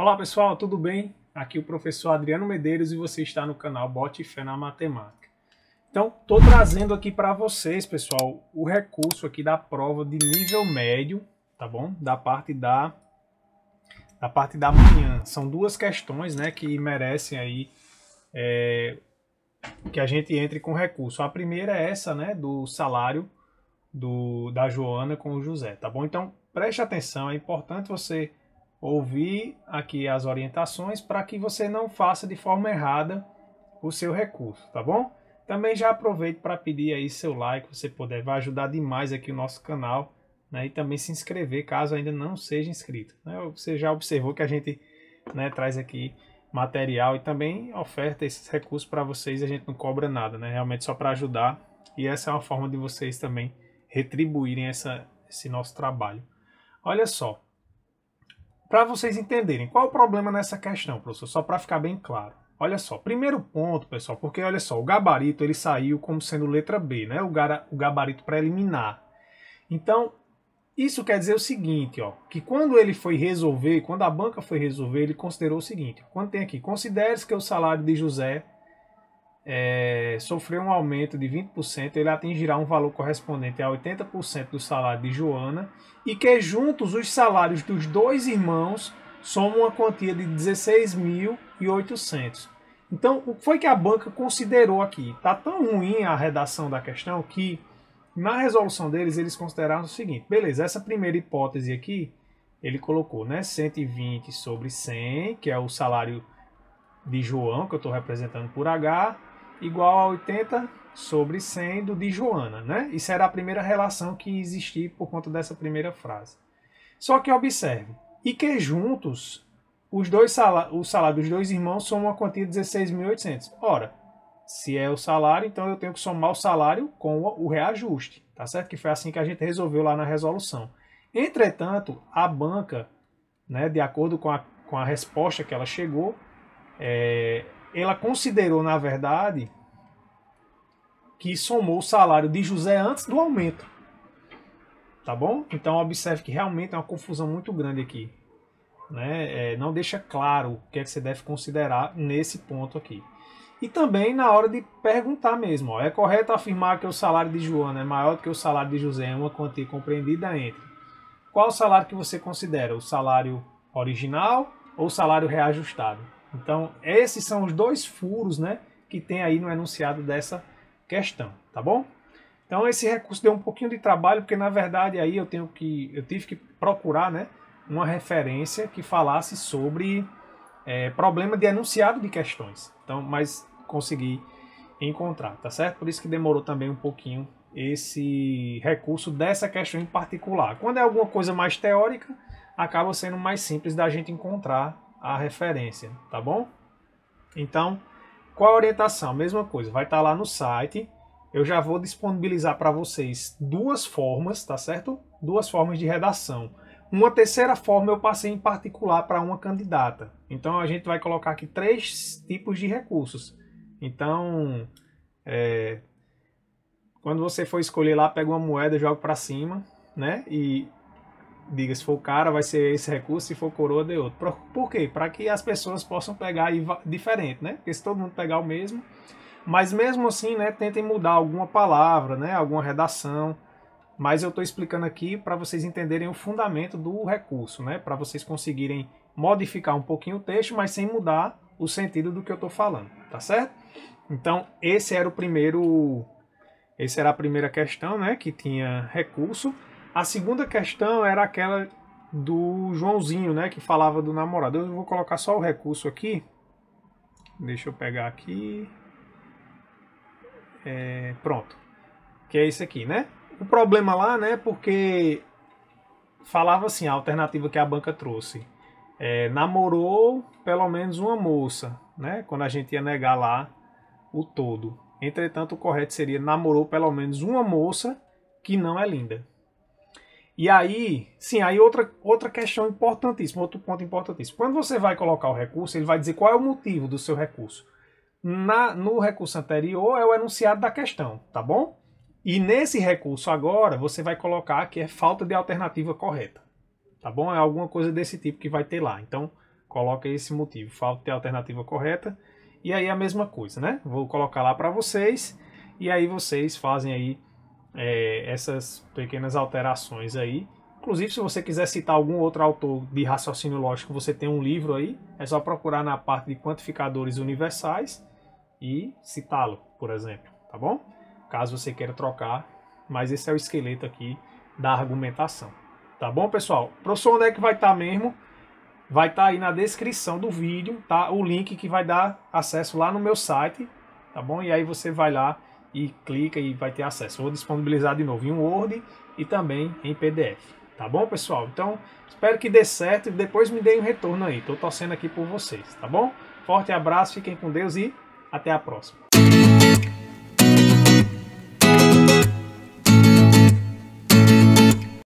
Olá pessoal, tudo bem? Aqui é o professor Adriano Medeiros e você está no canal Bote Fé na Matemática. Então, estou trazendo aqui para vocês, pessoal, o recurso aqui da prova de nível médio, tá bom? Da parte da da parte da manhã. São duas questões, né, que merecem aí é, que a gente entre com recurso. A primeira é essa, né, do salário do, da Joana com o José, tá bom? Então, preste atenção, é importante você ouvir aqui as orientações para que você não faça de forma errada o seu recurso, tá bom? Também já aproveito para pedir aí seu like, você puder, vai ajudar demais aqui o nosso canal, né? E também se inscrever caso ainda não seja inscrito. Né? Você já observou que a gente né, traz aqui material e também oferta esses recursos para vocês, a gente não cobra nada, né? Realmente só para ajudar. E essa é uma forma de vocês também retribuírem essa, esse nosso trabalho. Olha só, para vocês entenderem, qual o problema nessa questão, professor? Só para ficar bem claro. Olha só, primeiro ponto, pessoal, porque olha só, o gabarito ele saiu como sendo letra B, né? O, gabarito preliminar. Então, isso quer dizer o seguinte, ó, que quando ele foi resolver, quando a banca foi resolver, ele considerou o seguinte, quando tem aqui, considere-se que o salário de José é, sofreu um aumento de 20%, ele atingirá um valor correspondente a 80% do salário de Joana e que juntos os salários dos dois irmãos somam uma quantia de 16.800. Então, o que foi que a banca considerou aqui? Está tão ruim a redação da questão que na resolução deles eles consideraram o seguinte: beleza, essa primeira hipótese aqui, ele colocou né, 120 sobre 100, que é o salário de João, que eu estou representando por H, igual a 80 sobre 100 do de Joana, né? Isso era a primeira relação que existia por conta dessa primeira frase. Só que observe, e que juntos os dois salários, o salário dos dois irmãos são uma quantia de 16.800. Ora, se é o salário, então eu tenho que somar o salário com o reajuste, tá certo? Que foi assim que a gente resolveu lá na resolução. Entretanto, a banca, né, de acordo com a, com a resposta que ela chegou, é, ela considerou, na verdade, que somou o salário de José antes do aumento. Tá bom? Então observe que realmente é uma confusão muito grande aqui. Né? É, não deixa claro o que, é que você deve considerar nesse ponto aqui. E também na hora de perguntar mesmo. Ó, é correto afirmar que o salário de Joana é maior do que o salário de José em uma quantia compreendida entre. Qual o salário que você considera? O salário original ou o salário reajustado? Então, esses são os dois furos né, que tem aí no enunciado dessa questão, tá bom? Então, esse recurso deu um pouquinho de trabalho, porque na verdade aí eu tenho que eu tive que procurar né, uma referência que falasse sobre é, problema de enunciado de questões. Então, mas consegui encontrar, tá certo? Por isso que demorou também um pouquinho esse recurso dessa questão em particular. Quando é alguma coisa mais teórica, acaba sendo mais simples da gente encontrar a referência, tá bom? Então, qual a orientação? Mesma coisa, vai estar tá lá no site. Eu já vou disponibilizar para vocês duas formas, tá certo? Duas formas de redação. Uma terceira forma eu passei em particular para uma candidata. Então a gente vai colocar aqui três tipos de recursos. Então, é, quando você for escolher lá, pega uma moeda, joga para cima, né? E diga se for cara, vai ser esse recurso, se for coroa, de outro. Por quê? Para que as pessoas possam pegar diferente, né? Porque se todo mundo pegar o mesmo, mas mesmo assim, né, tentem mudar alguma palavra, né, alguma redação. Mas eu estou explicando aqui para vocês entenderem o fundamento do recurso, né, para vocês conseguirem modificar um pouquinho o texto, mas sem mudar o sentido do que eu estou falando, tá certo? Então, esse era o primeiro, esse era a primeira questão, né, que tinha recurso. A segunda questão era aquela do Joãozinho, né, que falava do namorado. Eu vou colocar só o recurso aqui. Deixa eu pegar aqui. É, pronto. Que é isso aqui, né? O problema lá, né, porque falava assim, a alternativa que a banca trouxe. É, namorou pelo menos uma moça, né? Quando a gente ia negar lá o todo. Entretanto, o correto seria namorou pelo menos uma moça que não é linda. E aí, sim, aí outra, outra questão importantíssima, outro ponto importantíssimo. Quando você vai colocar o recurso, ele vai dizer qual é o motivo do seu recurso. Na, no recurso anterior é o enunciado da questão, tá bom? E nesse recurso agora, você vai colocar que é falta de alternativa correta, tá bom? É alguma coisa desse tipo que vai ter lá. Então, coloca esse motivo, falta a alternativa correta. E aí a mesma coisa, né? Vou colocar lá para vocês e aí vocês fazem aí é, essas pequenas alterações aí. Inclusive, se você quiser citar algum outro autor de raciocínio lógico, você tem um livro aí, é só procurar na parte de quantificadores universais e citá-lo, por exemplo, tá bom? Caso você queira trocar, mas esse é o esqueleto aqui da argumentação. Tá bom, pessoal? Professor, onde é que vai estar tá mesmo? Vai estar tá aí na descrição do vídeo, tá? O link que vai dar acesso lá no meu site, tá bom? E aí você vai lá e clica e vai ter acesso. Vou disponibilizar de novo em Word e também em PDF. Tá bom, pessoal? Então, espero que dê certo e depois me deem um retorno aí. Tô torcendo aqui por vocês, tá bom? Forte abraço, fiquem com Deus e até a próxima.